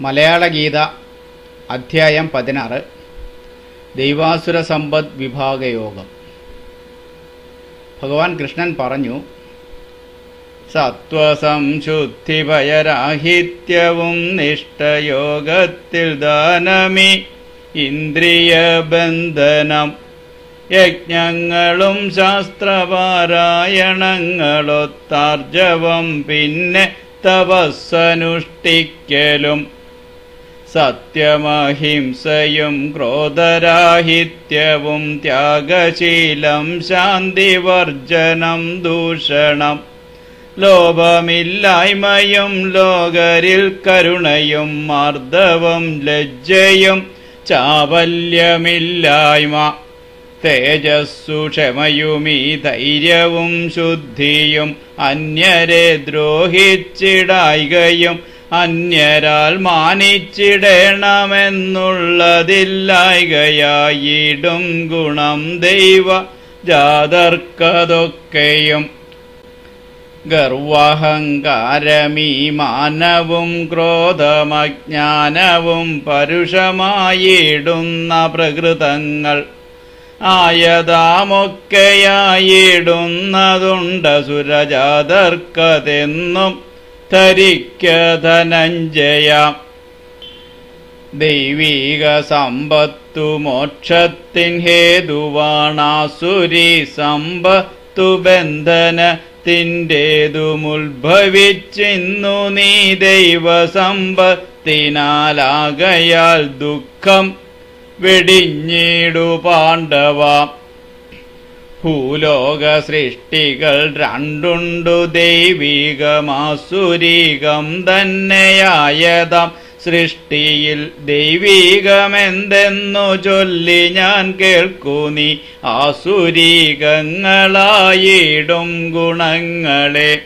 മലയാള ഗീത അധ്യായം പതിനാറ് ദൈവാസുര സമ്പദ് വിഭാഗ യോഗം ഭഗവാൻ കൃഷ്ണൻ പറഞ്ഞു സത്വസംശുദ്ധിഭയരാഹിത്യവും നിഷ്ഠയോഗത്തിൽ ദാനമി ഇന്ദ്രിയ ബന്ധനം യജ്ഞങ്ങളും ശാസ്ത്രപാരായണങ്ങളൊത്താർജവം പിന്നെ തപസ്സനുഷ്ഠിക്കലും സത്യമഹിംസയും ക്രോധരാഹിത്യവും ത്യാഗശീലം ശാന്തിവർജനം ദൂഷണം ലോഭമില്ലായ്മയും ലോകരിൽ കരുണയും മാർദ്ദവം ലജ്ജയും ചാവല്യമില്ലായ്മ തേജസ്സു ക്ഷമയുമീ ധൈര്യവും ശുദ്ധിയും അന്യരെ ദ്രോഹിച്ചിടായികയും അന്യരാൽ മാനിച്ചിടേണമെന്നുള്ളതില്ലായികയായിടും ഗുണം ദൈവ ജാതർക്കതൊക്കെയും. ഗർവഹങ്കാരമീ മാനവും ക്രോധമജ്ഞാനവും പരുഷമായിടുന്ന പ്രകൃതങ്ങൾ ആയതാമൊക്കെയായിടുന്നതുണ്ട് സുരജാതർക്കതെന്നും ധരിക്ക ധനഞ്ജയ ദൈവീക സമ്പത്തു മോക്ഷത്തിൻ ഹേതുവാണാസുരി സമ്പത്തു ബന്ധനത്തിന്റേതുമുത്ഭവിച്ചിന്നു നീ ദൈവസമ്പത്തിനാലാകയാൽ ദുഃഖം വെടിഞ്ഞിടു പാണ്ഡവ. ഭൂലോക സൃഷ്ടികൾ രണ്ടുണ്ടു ദൈവികമാസുരീകം തന്നെയായതാം. സൃഷ്ടിയിൽ ദൈവീകമെന്തെന്നു ചൊല്ലി ഞാൻ കേൾക്കൂ നീ. ആസുരീകങ്ങളായിടും ഗുണങ്ങളെ.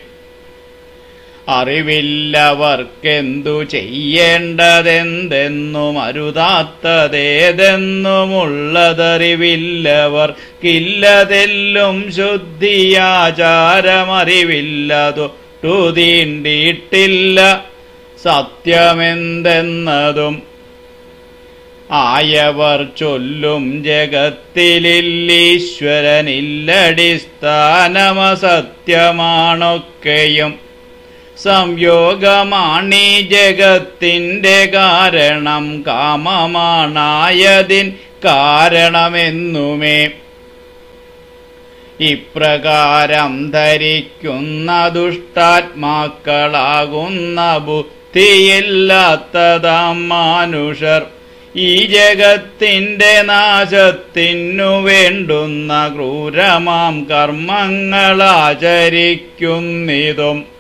അറിവില്ലവർക്കെന്തു ചെയ്യേണ്ടതെന്തെന്നും അരുതാത്തതേതെന്നുമുള്ളതറിവില്ലവർക്കില്ലതെല്ലും ശുദ്ധിയാചാരമറിവില്ലതു തീണ്ടിയിട്ടില്ല സത്യമെന്തെന്നതും ആയവർ ചൊല്ലും ജഗത്തിലില്ലടിസ്ഥാനമസത്യമാണൊക്കെയും സംയോഗമാണീ ജഗത്തിന്റെ കാരണം കാമമാണായതിൻ കാരണമെന്നുമേ. ഇപ്രകാരം ധരിക്കുന്ന ദുഷ്ടാത്മാക്കളാകുന്ന ബുദ്ധിയില്ലാത്തതാം മാനുഷർ ഈ ജഗത്തിന്റെ നാശത്തിനു വേണ്ടുന്ന ക്രൂരമാം കർമ്മങ്ങളാചരിക്കുന്നിതും.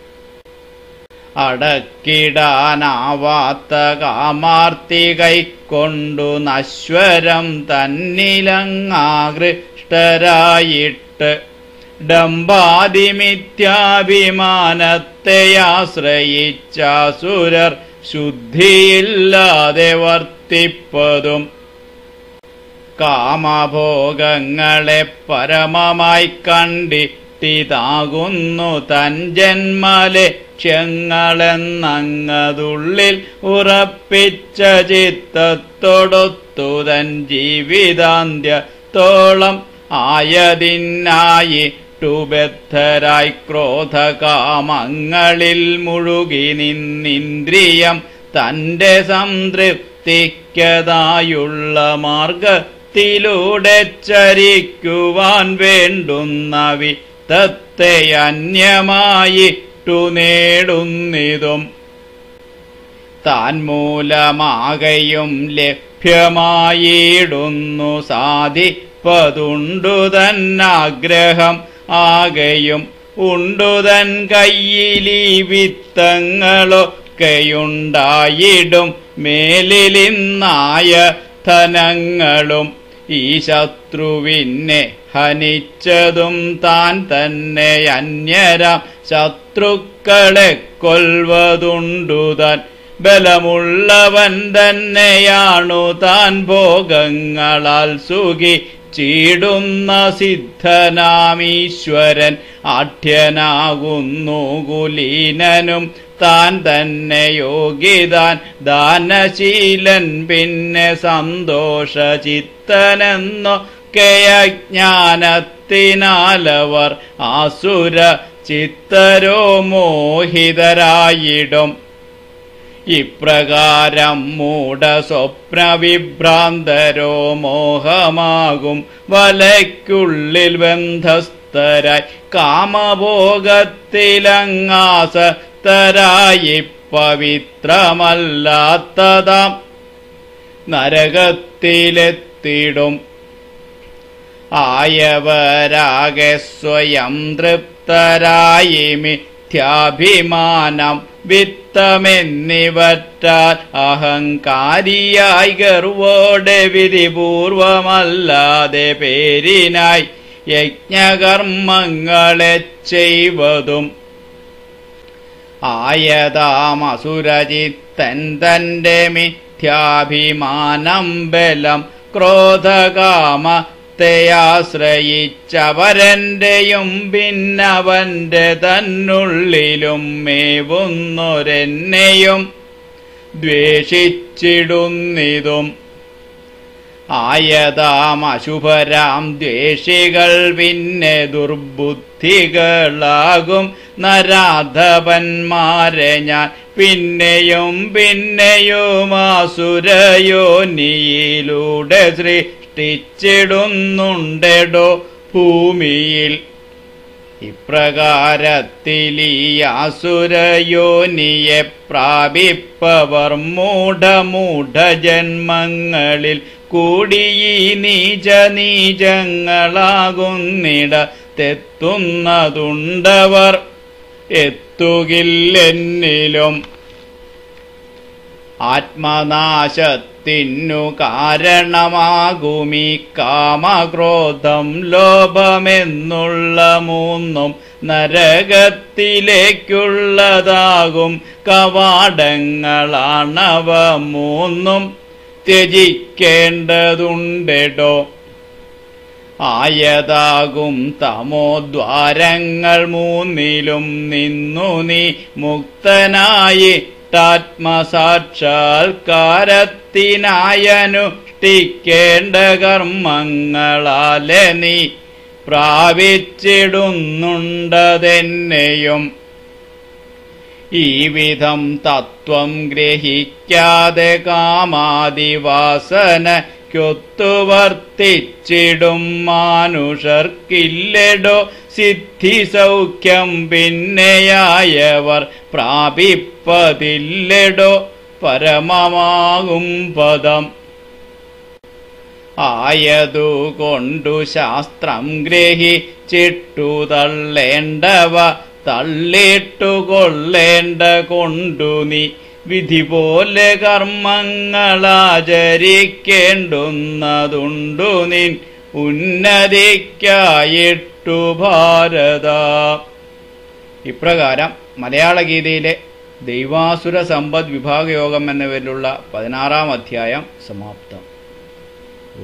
അടക്കിടാനാവാത്ത കാമാർത്തി കൈക്കൊണ്ടു നശ്വരം തന്നിലങ്ങാകൃഷ്ടരായിട്ട്. ഡംബാതിമിഥ്യാഭിമാനത്തെ ആശ്രയിച്ചാസുരർ ശുദ്ധിയില്ലാതെ വർത്തിപ്പതും. കാമഭോഗങ്ങളെ പരമമായി കണ്ടിട്ടിതാകുന്നു തൻ ജന്മലക്ഷ്യങ്ങളെന്നങ്ങതുള്ളിൽ ഉറപ്പിച്ച ചിത്തത്തോടൊത്തു തൻ ജീവിതാന്ത്യത്തോളം ആയതിനായി ുബദ്ധരായി ക്രോധകാമങ്ങളിൽ മുഴുകി നിന്നിന്ദ്രിയം തന്റെ സംതൃപ്തിക്കതായുള്ള മാർഗത്തിലൂടെ ചരിക്കുവാൻ വേണ്ടുന്ന വിത്തത്തെ അന്യമായിട്ടു നേടുന്നിതും താൻ മൂലമാകയും ലഭ്യമായിടുന്നു സാധിപ്പതുണ്ടു തന്നാഗ്രഹം ആകയും ഉണ്ടുതൻ കയ്യിലീ വിത്തങ്ങളൊക്കെയുണ്ടായിടും മേലിലിന്നായ ധനങ്ങളും ഈ ശത്രുവിനെ ഹനിച്ചതും താൻ തന്നെ അന്യരാം. ശത്രുക്കളെ കൊൽവതുണ്ടു താൻ. ബലമുള്ളവൻ തന്നെയാണു താൻ. ഭോഗങ്ങളാൽ സുഖി ചീടുന്ന സിദ്ധനാമീശ്വരൻ ആഠ്യനാകുന്നു കുലീനനും. താൻ തന്നെ യോഗിതാൻ ദാനശീലൻ പിന്നെ സന്തോഷചിത്തനെന്നൊക്കെയജ്ഞാനത്തിനാലവർ ആസുര ചിത്തരോ മോഹിതരായിടും. ഇപ്രകാരം മൂഢസ്വപ്നവിഭ്രാന്തരോ മോഹമാകും. വലയ്ക്കുള്ളിൽ ബന്ധസ്ഥരായി കാമഭോഗത്തിലങ്ങാസത്തരായി പവിത്രമല്ലാത്തതാം നരകത്തിലെത്തിടും ആയവരാകെ സ്വയം തൃപ്തരായി മിഥ്യാഭിമാനം വിത്തമെന്നിവറ്റാൽ അഹങ്കാരിയായി ഗർവോടെ വിധിപൂർവമല്ലാതെ പേരിനായി യജ്ഞകർമ്മങ്ങളെ ചെയ്വതും. ആയതാമസുരജിത്തൻ തന്റെ മിഥ്യാഭിമാനം ബലം ക്രോധകാമത്തെ ആശ്രയിച്ചവരന്റെയും പിന്നവന്റെ തന്നുള്ളിലും മേവുന്നൊരെന്നെയും ദ്വേഷിച്ചിടുന്നിതും. ആയതാം അശുഭരാം ദ്വേഷികൾ പിന്നെ ദുർബുദ്ധികളാകും. നരാധവന്മാരെ ഞാൻ പിന്നെയും പിന്നെയും ആസുരയോനിയിലൂടെ സൃഷ്ടിച്ചിടുന്നുണ്ടെടോ ഭൂമിയിൽ. ആസുരയോനിയെ പ്രാപിപ്പവർ മൂഢമൂഢ ജന്മങ്ങളിൽ കൂടി ഈ നീച നീചങ്ങളാകുന്നിടത്തെത്തുന്നതുണ്ടവർ എത്തുകില്ലെന്നിലും ആത്മനാശത്തിനു കാരണമാകുമീ കാമക്രോധം ലോഭമെന്നുള്ള മൂന്നും നരകത്തിലേക്കുള്ളതാകും. കവാടങ്ങളാണവ മൂന്നും ത്യജിക്കേണ്ടതുണ്ടെടോ. ആയതാകും തമോദ്വാരങ്ങൾ മൂന്നിലും നിന്നു നീ മുക്തനായിട്ടാത്മസാക്ഷാത്കാരത്തിനായനുഷ്ഠിക്കേണ്ട കർമ്മങ്ങളാലെ നീ പ്രാപിച്ചിടുന്നുണ്ടതെന്നെയും ഈ വിധം തത്വം ഗ്രഹിക്കാതെ കാമാദിവാസനയ്ക്കൊത്തുവർത്തിച്ചിടും മാനുഷർക്കില്ലടോ സിദ്ധി സൗഖ്യം പിന്നെയായവർ പ്രാപിപ്പതില്ലടോ പരമമാകും പദം. ആയതുകൊണ്ടു ശാസ്ത്രം ഗ്രഹിച്ചിട്ടു തള്ളേണ്ടവ തള്ളിട്ടു കൊള്ളേണ്ട കൊണ്ടു നീ വിധി പോലെ കർമ്മങ്ങളാചരിക്കേണ്ടുന്നതുണ്ടു നിൻ ഉന്നതിക്കായിട്ടു ഭാരത. ഇപ്രകാരം മലയാള ഗീതയിലെ ദൈവാസുര സമ്പദ് വിഭാഗയോഗം എന്ന പേരിലുള്ള പതിനാറാം അധ്യായം സമാപ്തം. ഓ